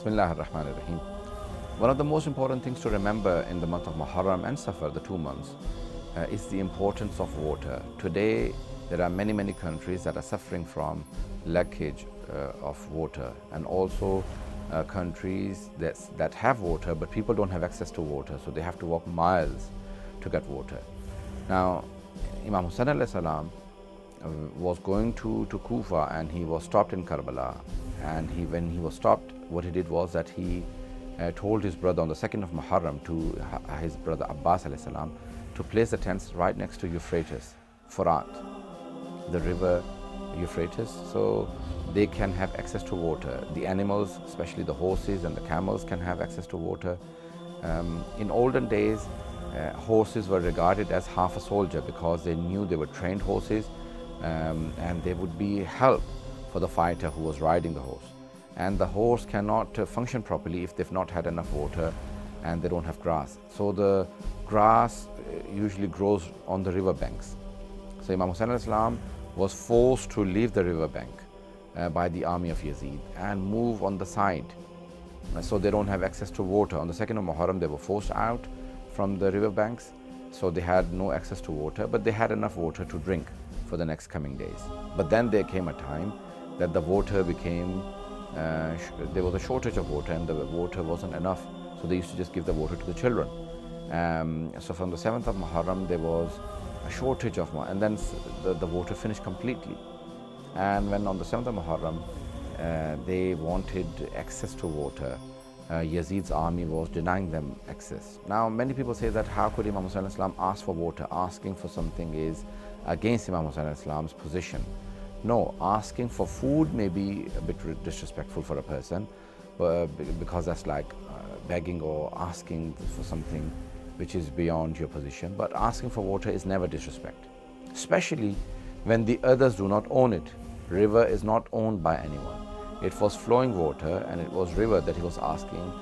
Bismillah ar-Rahman ar-Rahim. One of the most important things to remember in the month of Muharram and Safar, the two months, uh, is the importance of water. Today, there are many, many countries that are suffering from leakage uh, of water and also uh, countries that, that have water, but people don't have access to water, so they have to walk miles to get water. Now, Imam Hussain salam was going to, to Kufa and he was stopped in Karbala. And he, when he was stopped, what he did was that he uh, told his brother on the 2nd of Muharram to his brother Abbas salam, to place the tents right next to Euphrates, Furat, the river Euphrates, so they can have access to water. The animals, especially the horses and the camels, can have access to water. Um, in olden days, uh, horses were regarded as half a soldier because they knew they were trained horses um, and they would be help for the fighter who was riding the horse. And the horse cannot uh, function properly if they've not had enough water and they don't have grass. So the grass uh, usually grows on the river banks. So Imam Hussain al-Islam was forced to leave the riverbank uh, by the army of Yazid and move on the side. Uh, so they don't have access to water. On the 2nd of Muharram, they were forced out from the riverbanks. So they had no access to water, but they had enough water to drink for the next coming days. But then there came a time that the water became, uh, there was a shortage of water and the water wasn't enough. So they used to just give the water to the children. Um, so from the 7th of Muharram, there was a shortage of water, and then the, the water finished completely. And when on the 7th of Muharram, uh, they wanted access to water, uh, Yazid's army was denying them access. Now, many people say that how could Imam Hussain ask for water? Asking for something is against Imam Hussain Islam's position. No, asking for food may be a bit disrespectful for a person, uh, because that's like uh, begging or asking for something which is beyond your position. But asking for water is never disrespect, especially when the others do not own it. River is not owned by anyone. It was flowing water and it was river that he was asking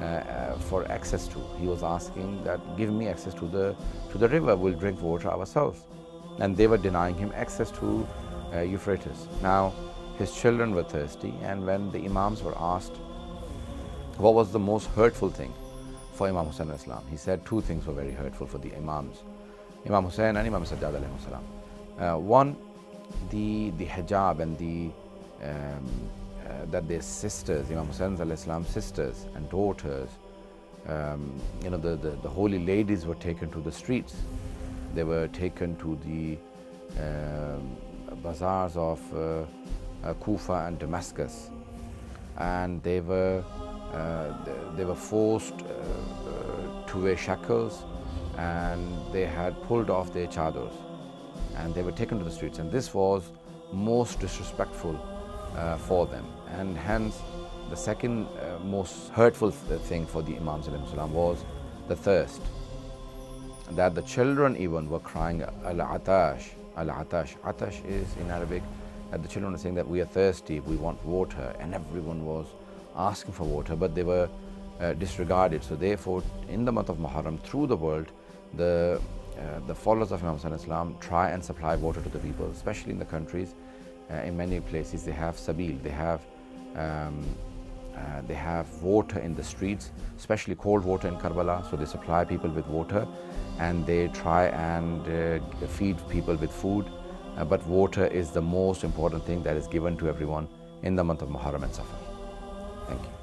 uh, uh, for access to. He was asking that give me access to the, to the river, we'll drink water ourselves. And they were denying him access to uh, Euphrates. Now, his children were thirsty and when the Imams were asked what was the most hurtful thing, for Imam Hussain Islam. He said two things were very hurtful for the Imams, Imam Hussain and Imam Sajjad uh, One, the, the hijab and the um, uh, that their sisters, Imam Hussain Islam's sisters and daughters, um, you know, the, the, the, holy ladies were taken to the streets. They were taken to the um, bazaars of uh, uh, Kufa and Damascus. And they were uh, they were forced uh, to wear shackles and they had pulled off their chadors and they were taken to the streets and this was most disrespectful for them and hence the second uh, most hurtful thing for the Imam was the thirst. That the children even were crying al-atash, al-atash. Atash is in Arabic that the children are saying that we are thirsty, we want water and everyone was asking for water, but they were uh, disregarded. So therefore, in the month of Muharram, through the world, the uh, the followers of Imam Islam try and supply water to the people, especially in the countries. Uh, in many places, they have sabil, they have um, uh, they have water in the streets, especially cold water in Karbala. So they supply people with water, and they try and uh, feed people with food. Uh, but water is the most important thing that is given to everyone in the month of Muharram and Safar. Thank you.